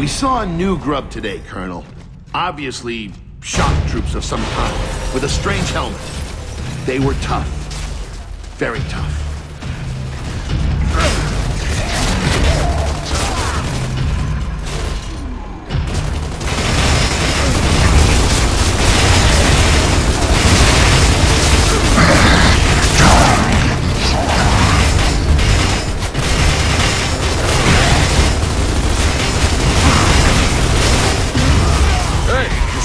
We saw a new grub today, Colonel. Obviously, shock troops of some kind, with a strange helmet. They were tough. Very tough.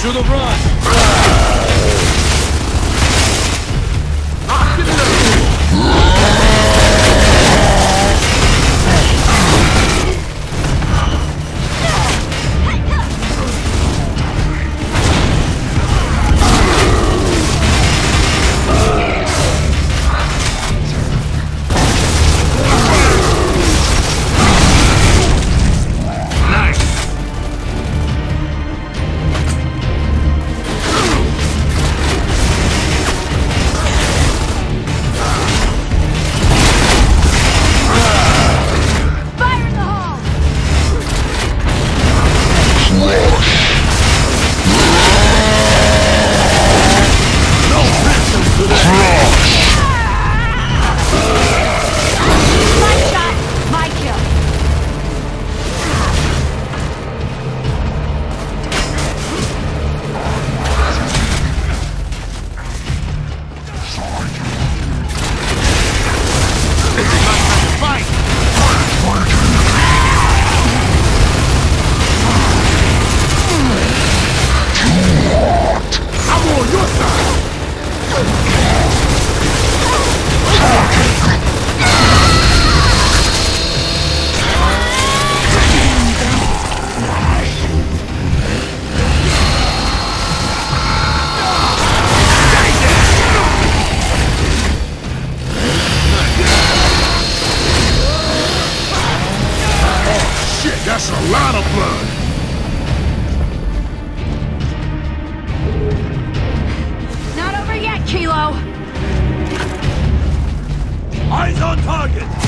Should have run! Shit, that's a lot of blood! Not over yet, Kilo. Eyes on target!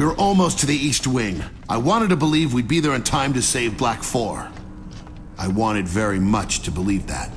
We were almost to the East Wing. I wanted to believe we'd be there in time to save Black 4. I wanted very much to believe that.